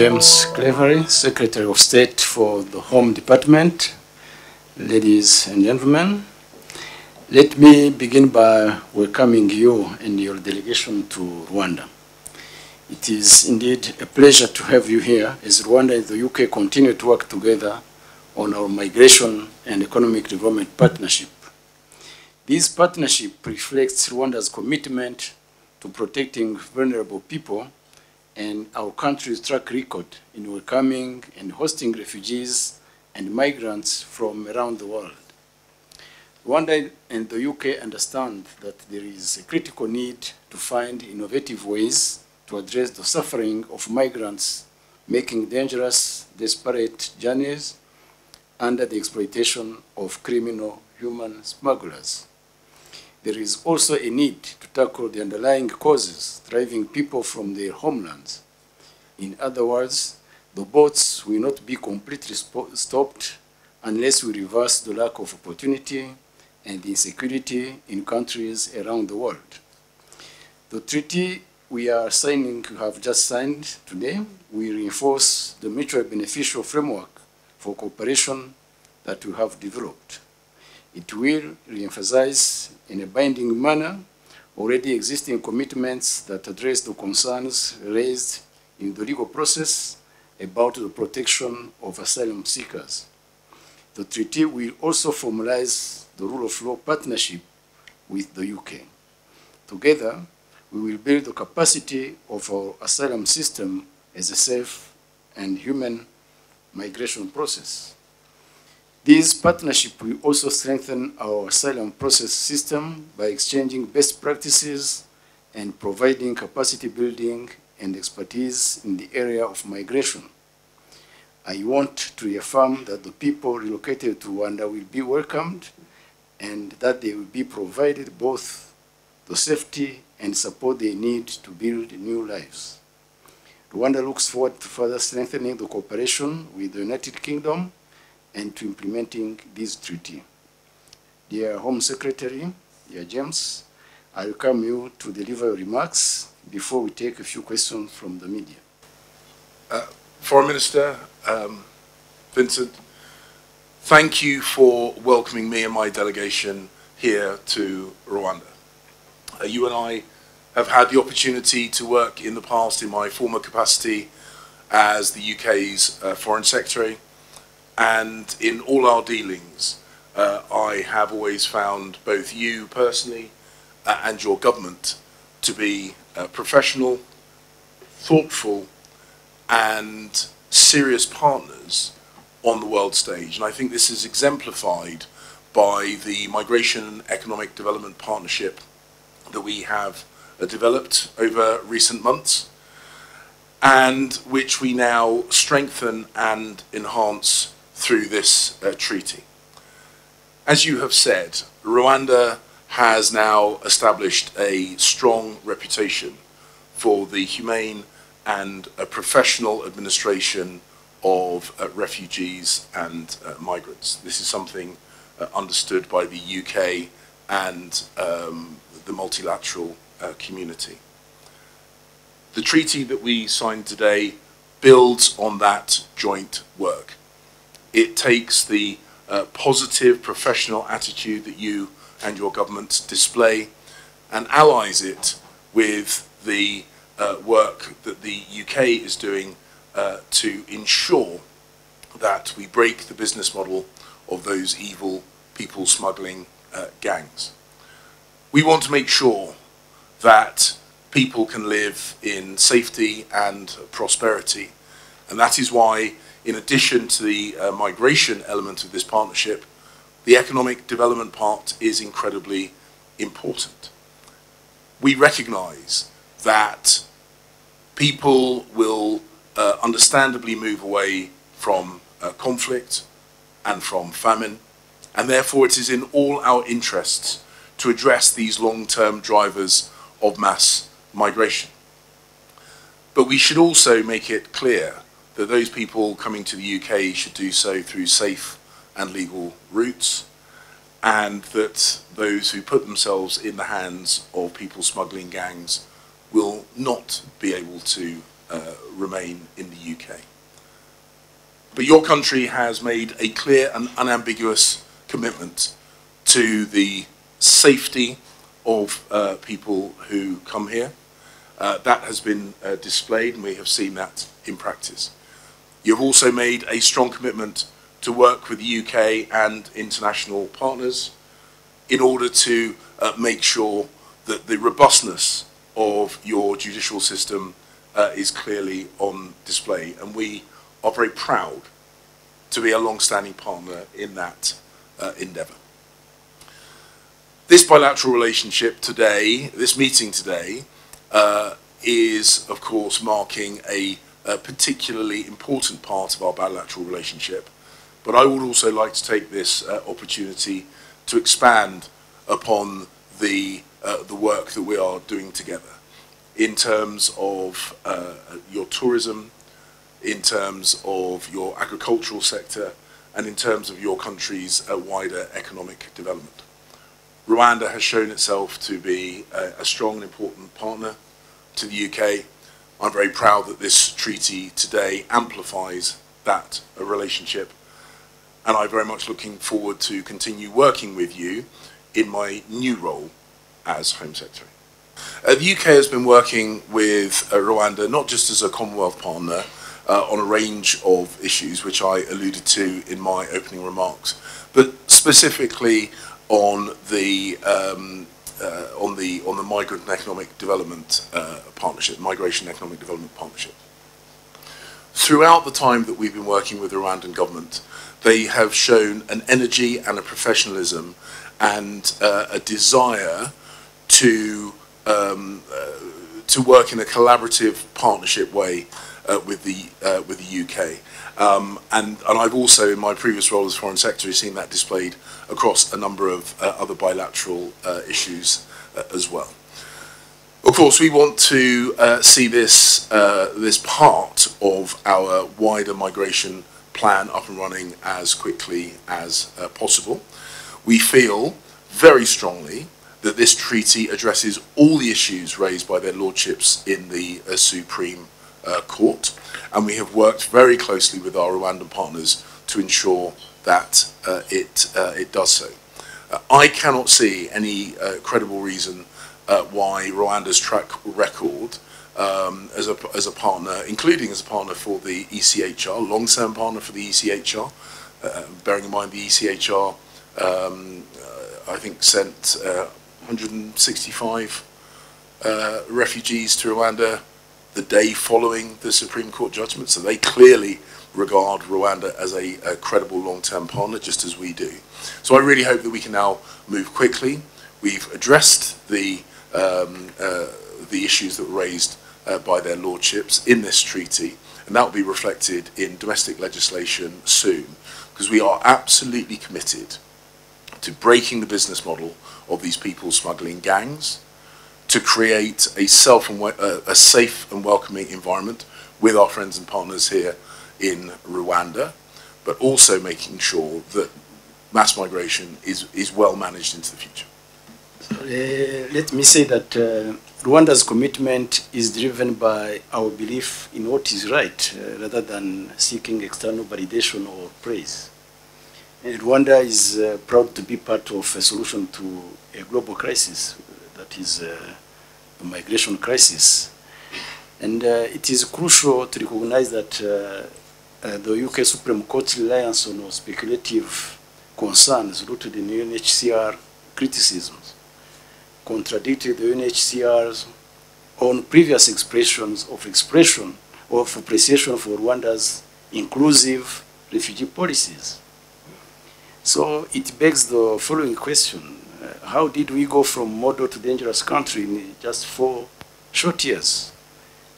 James Cleverly, Secretary of State for the Home Department. Ladies and gentlemen, let me begin by welcoming you and your delegation to Rwanda. It is indeed a pleasure to have you here as Rwanda and the UK continue to work together on our migration and economic development partnership. This partnership reflects Rwanda's commitment to protecting vulnerable people and our country's track record in welcoming and hosting refugees and migrants from around the world. Rwanda and the UK understand that there is a critical need to find innovative ways to address the suffering of migrants making dangerous, desperate journeys under the exploitation of criminal human smugglers. There is also a need to tackle the underlying causes driving people from their homelands. In other words, the boats will not be completely stopped unless we reverse the lack of opportunity and insecurity in countries around the world. The treaty we are signing, we have just signed today, will reinforce the mutually beneficial framework for cooperation that we have developed. It will reemphasize in a binding manner already existing commitments that address the concerns raised in the legal process about the protection of asylum seekers. The treaty will also formalize the rule of law partnership with the UK. Together, we will build the capacity of our asylum system as a safe and human migration process. This partnership will also strengthen our asylum process system by exchanging best practices and providing capacity building and expertise in the area of migration. I want to reaffirm that the people relocated to Rwanda will be welcomed and that they will be provided both the safety and support they need to build new lives. Rwanda looks forward to further strengthening the cooperation with the United Kingdom and to implementing this treaty. Dear Home Secretary, dear James, I welcome you to deliver remarks before we take a few questions from the media. Uh, Foreign Minister um, Vincent, thank you for welcoming me and my delegation here to Rwanda. Uh, you and I have had the opportunity to work in the past in my former capacity as the UK's uh, Foreign Secretary and in all our dealings, uh, I have always found both you personally uh, and your government to be uh, professional, thoughtful, and serious partners on the world stage. And I think this is exemplified by the Migration and Economic Development Partnership that we have uh, developed over recent months and which we now strengthen and enhance through this uh, treaty. As you have said, Rwanda has now established a strong reputation for the humane and uh, professional administration of uh, refugees and uh, migrants. This is something uh, understood by the UK and um, the multilateral uh, community. The treaty that we signed today builds on that joint work it takes the uh, positive professional attitude that you and your government display and allies it with the uh, work that the UK is doing uh, to ensure that we break the business model of those evil people smuggling uh, gangs. We want to make sure that people can live in safety and prosperity. And that is why, in addition to the uh, migration element of this partnership, the economic development part is incredibly important. We recognize that people will uh, understandably move away from uh, conflict and from famine, and therefore it is in all our interests to address these long-term drivers of mass migration. But we should also make it clear that those people coming to the UK should do so through safe and legal routes, and that those who put themselves in the hands of people smuggling gangs will not be able to uh, remain in the UK. But your country has made a clear and unambiguous commitment to the safety of uh, people who come here. Uh, that has been uh, displayed and we have seen that in practice. You've also made a strong commitment to work with the UK and international partners in order to uh, make sure that the robustness of your judicial system uh, is clearly on display. And we are very proud to be a long-standing partner in that uh, endeavour. This bilateral relationship today, this meeting today, uh, is of course marking a, a, particularly important part of our bilateral relationship. But I would also like to take this uh, opportunity to expand upon the, uh, the work that we are doing together in terms of uh, your tourism, in terms of your agricultural sector, and in terms of your country's uh, wider economic development. Rwanda has shown itself to be a, a strong and important partner to the UK. I'm very proud that this treaty today amplifies that uh, relationship and I'm very much looking forward to continue working with you in my new role as Home Secretary. Uh, the UK has been working with uh, Rwanda not just as a Commonwealth partner uh, on a range of issues which I alluded to in my opening remarks, but specifically on the um, uh, on the on the migrant and economic development uh, partnership, migration and economic development partnership. Throughout the time that we've been working with the Rwandan government, they have shown an energy and a professionalism and uh, a desire to um, uh, to work in a collaborative partnership way uh, with the uh, with the UK. Um, and, and I've also, in my previous role as Foreign Secretary, seen that displayed across a number of uh, other bilateral uh, issues uh, as well. Of course, we want to uh, see this, uh, this part of our wider migration plan up and running as quickly as uh, possible. We feel very strongly that this treaty addresses all the issues raised by their lordships in the Supreme uh, Court, and we have worked very closely with our Rwandan partners to ensure that uh, it, uh, it does so. Uh, I cannot see any uh, credible reason why Rwanda's track record um, as, a, as a partner, including as a partner for the ECHR, long-term partner for the ECHR, bearing in mind the ECHR um, I think sent 165 uh, refugees to Rwanda the day following the Supreme Court judgment. So they clearly regard Rwanda as a, a credible long-term partner, just as we do. So I really hope that we can now move quickly. We've addressed the, um, uh, the issues that were raised uh, by their lordships in this treaty, and that will be reflected in domestic legislation soon, because we are absolutely committed to breaking the business model of these people smuggling gangs, to create a, self and uh, a safe and welcoming environment with our friends and partners here in Rwanda, but also making sure that mass migration is, is well managed into the future. Uh, let me say that uh, Rwanda's commitment is driven by our belief in what is right uh, rather than seeking external validation or praise. And Rwanda is uh, proud to be part of a solution to a global crisis that is uh, the migration crisis. And uh, it is crucial to recognize that uh, uh, the UK Supreme Court's reliance on speculative concerns rooted in UNHCR criticisms contradicted the UNHCR's on previous expressions of expression of appreciation for Rwanda's inclusive refugee policies. So it begs the following question. Uh, how did we go from model to dangerous country in just four short years?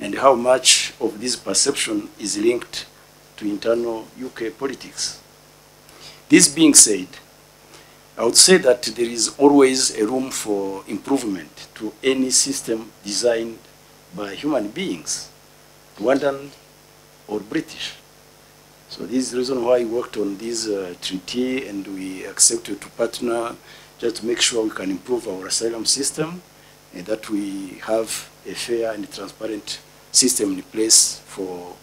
And how much of this perception is linked to internal UK politics? This being said, I would say that there is always a room for improvement to any system designed by human beings, Rwandan or British. So this is the reason why we worked on this uh, treaty and we accepted to partner just to make sure we can improve our asylum system and that we have a fair and transparent system in place for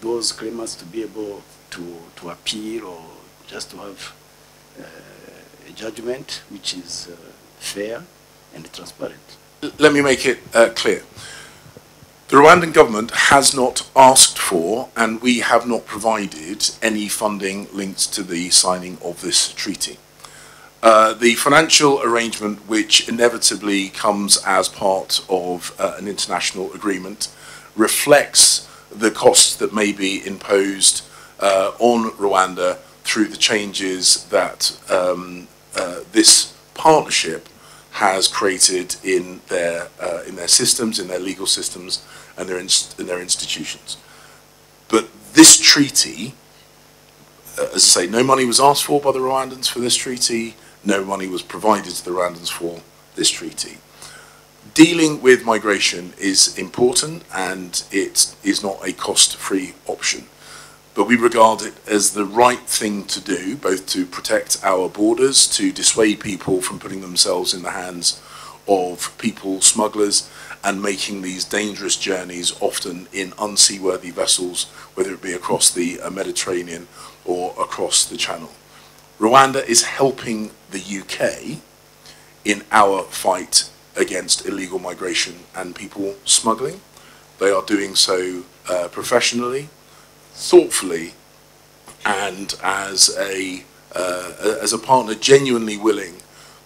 those claimants to be able to, to appeal or just to have uh, a judgment which is uh, fair and transparent. Let me make it uh, clear. The Rwandan government has not asked for and we have not provided any funding linked to the signing of this treaty. Uh, the financial arrangement which inevitably comes as part of uh, an international agreement reflects the costs that may be imposed uh, on Rwanda through the changes that um, uh, this partnership has created in their, uh, in their systems, in their legal systems, and their, in their institutions. But this treaty, as I say, no money was asked for by the Rwandans for this treaty, no money was provided to the Rwandans for this treaty. Dealing with migration is important and it is not a cost-free option. But we regard it as the right thing to do, both to protect our borders, to dissuade people from putting themselves in the hands of people smugglers and making these dangerous journeys, often in unseaworthy vessels, whether it be across the Mediterranean or across the Channel. Rwanda is helping the UK in our fight against illegal migration and people smuggling. They are doing so uh, professionally, thoughtfully, and as a, uh, as a partner genuinely willing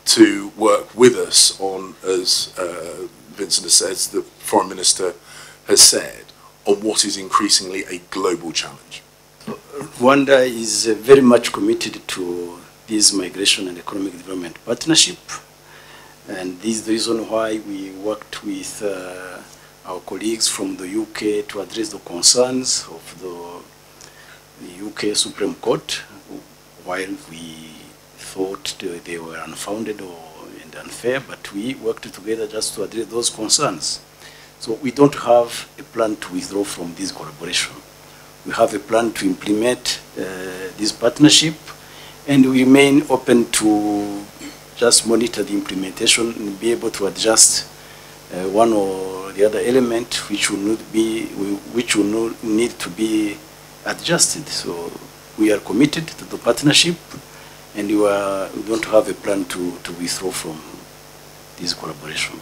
to work with us on, as uh, Vincent has said, the Foreign Minister has said, on what is increasingly a global challenge. Rwanda is uh, very much committed to this migration and economic development partnership. And this is the reason why we worked with uh, our colleagues from the UK to address the concerns of the, UK Supreme Court while we thought they were unfounded or and unfair, but we worked together just to address those concerns. So we don't have a plan to withdraw from this collaboration. We have a plan to implement uh, this partnership and we remain open to just monitor the implementation and be able to adjust uh, one or the other element which will not be which will not need to be adjusted. So we are committed to the partnership and we, are, we don't have a plan to, to withdraw from this collaboration.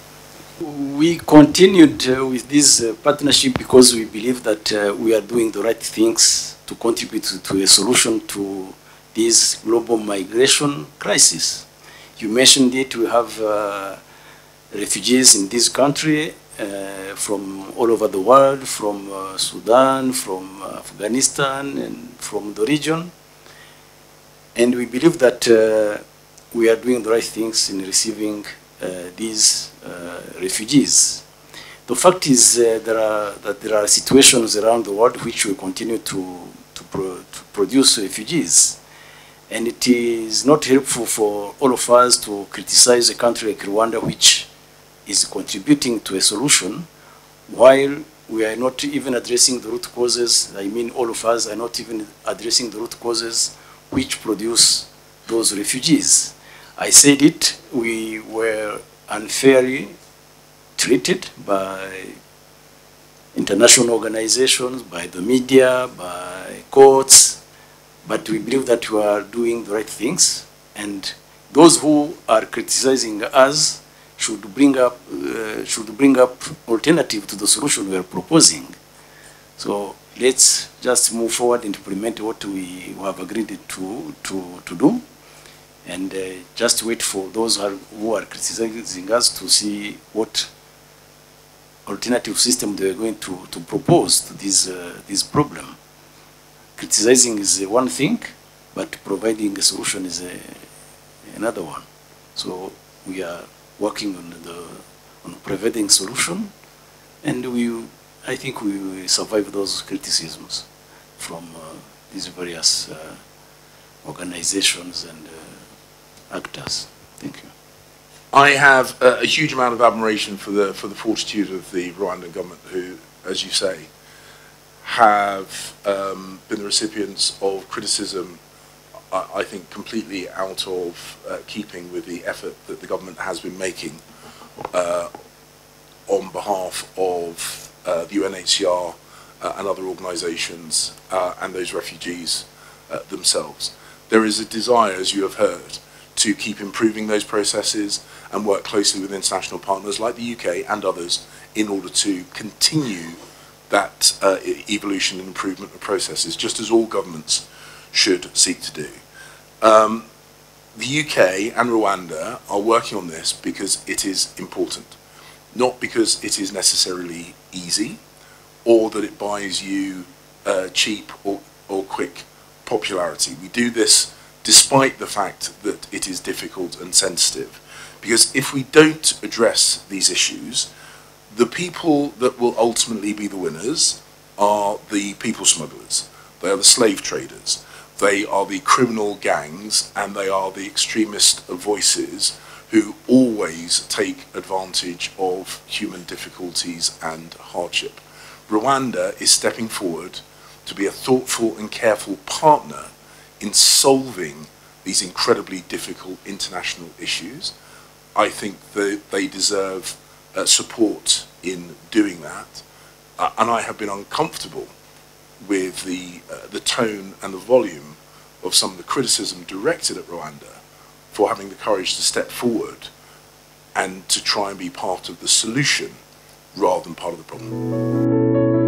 We continued uh, with this uh, partnership because we believe that uh, we are doing the right things to contribute to, to a solution to this global migration crisis. You mentioned it, we have uh, refugees in this country uh, from all over the world, from uh, Sudan, from Afghanistan, and from the region. And we believe that we are doing the right things in receiving these Uh, refugees. The fact is uh, there are, that there are situations around the world which will continue to, to, pro to produce refugees. And it is not helpful for all of us to criticize a country like Rwanda, which is contributing to a solution, while we are not even addressing the root causes. I mean, all of us are not even addressing the root causes which produce those refugees. I said it, we were unfairly treated by international organizations, by the media, by courts, but we believe that we are doing the right things, and those who are criticizing us should bring up uh, should bring up alternative to the solution we are proposing. So let's just move forward and implement what we have agreed to to to do, and uh, just wait for those who are, who are criticizing us to see what alternative system they are going to, to propose to this, uh, this problem. Criticizing is one thing, but providing a solution is a, another one. So we are working on the on providing solution, and we, I think we will survive those criticisms from uh, these various uh, organizations and uh, actors. Thank you. I have a, a, huge amount of admiration for the for the fortitude of the Rwandan government, who, as you say, have um, been the recipients of criticism. I, I think completely out of uh, keeping with the effort that the government has been making uh, on behalf of uh, the UNHCR uh, and other organisations uh, and those refugees uh, themselves. There is a desire, as you have heard, to keep improving those processes and work closely with international partners like the UK and others in order to continue that uh, evolution and improvement of processes, just as all governments should seek to do. Um, the UK and Rwanda are working on this because it is important, not because it is necessarily easy or that it buys you uh, cheap or, or quick popularity. We do this despite the fact that it is difficult and sensitive. Because if we don't address these issues, the people that will ultimately be the winners are the people smugglers. They are the slave traders. They are the criminal gangs and they are the extremist voices who always take advantage of human difficulties and hardship. Rwanda is stepping forward to be a thoughtful and careful partner in solving these incredibly difficult international issues. I think that they deserve uh, support in doing that. Uh, and I have been uncomfortable with the, uh, the tone and the volume of some of the criticism directed at Rwanda for having the courage to step forward and to try and be part of the solution rather than part of the problem.